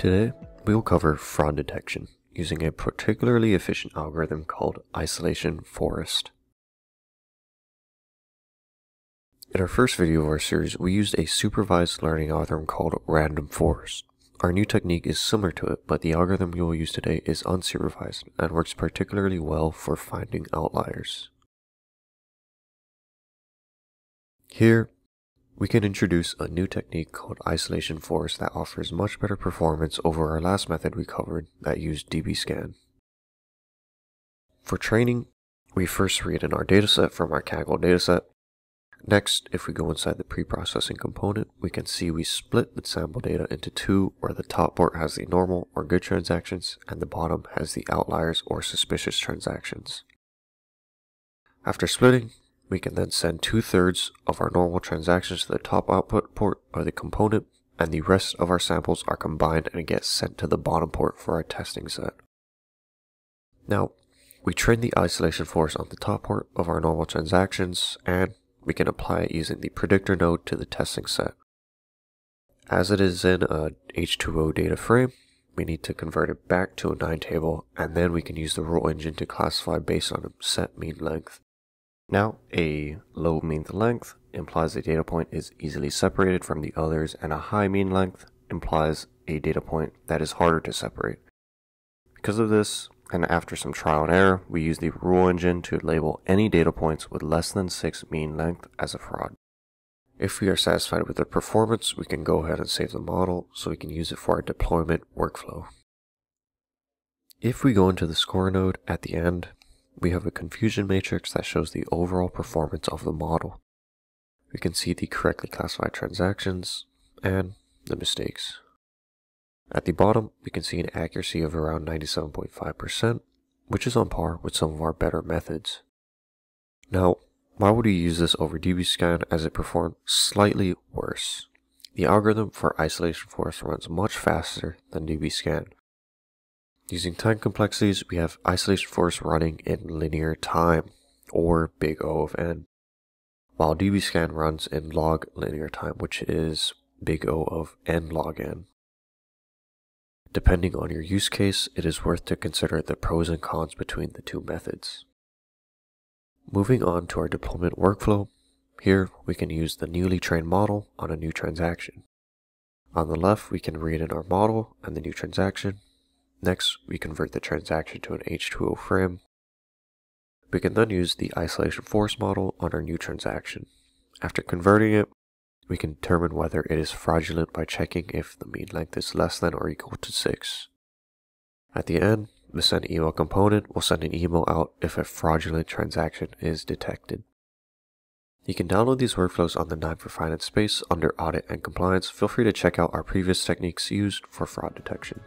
Today, we will cover fraud detection using a particularly efficient algorithm called isolation forest. In our first video of our series, we used a supervised learning algorithm called random forest. Our new technique is similar to it, but the algorithm we will use today is unsupervised and works particularly well for finding outliers. Here, we can introduce a new technique called isolation forest that offers much better performance over our last method we covered that used dbScan. For training, we first read in our dataset from our Kaggle dataset. Next, if we go inside the pre-processing component, we can see we split the sample data into two where the top port has the normal or good transactions and the bottom has the outliers or suspicious transactions. After splitting, we can then send two-thirds of our normal transactions to the top output port of the component, and the rest of our samples are combined and get sent to the bottom port for our testing set. Now, we train the isolation forest on the top port of our normal transactions, and we can apply it using the predictor node to the testing set. As it is in a H2O data frame, we need to convert it back to a KNIME table, and then we can use the rule engine to classify based on a set mean length. Now, a low mean length implies a data point is easily separated from the others, and a high mean length implies a data point that is harder to separate. Because of this, and after some trial and error, we use the rule engine to label any data points with less than 6 mean length as a fraud. If we are satisfied with the performance, we can go ahead and save the model so we can use it for our deployment workflow. If we go into the score node at the end, we have a confusion matrix that shows the overall performance of the model. We can see the correctly classified transactions and the mistakes. At the bottom, we can see an accuracy of around 97.5%, which is on par with some of our better methods. Now, why would we use this over dbScan as it performed slightly worse? The algorithm for isolation forest runs much faster than dbScan, Using time complexities, we have isolation forest running in linear time, or big O of n, while dbScan runs in log linear time, which is big O of n log n. Depending on your use case, it is worth to consider the pros and cons between the two methods. Moving on to our deployment workflow, here we can use the newly trained model on a new transaction. On the left, we can read in our model and the new transaction, Next, we convert the transaction to an H2O frame. We can then use the isolation forest model on our new transaction. After converting it, we can determine whether it is fraudulent by checking if the mean length is less than or equal to 6. At the end, the send email component will send an email out if a fraudulent transaction is detected. You can download these workflows on the KNIME for Finance space under Audit and Compliance. Feel free to check out our previous techniques used for fraud detection.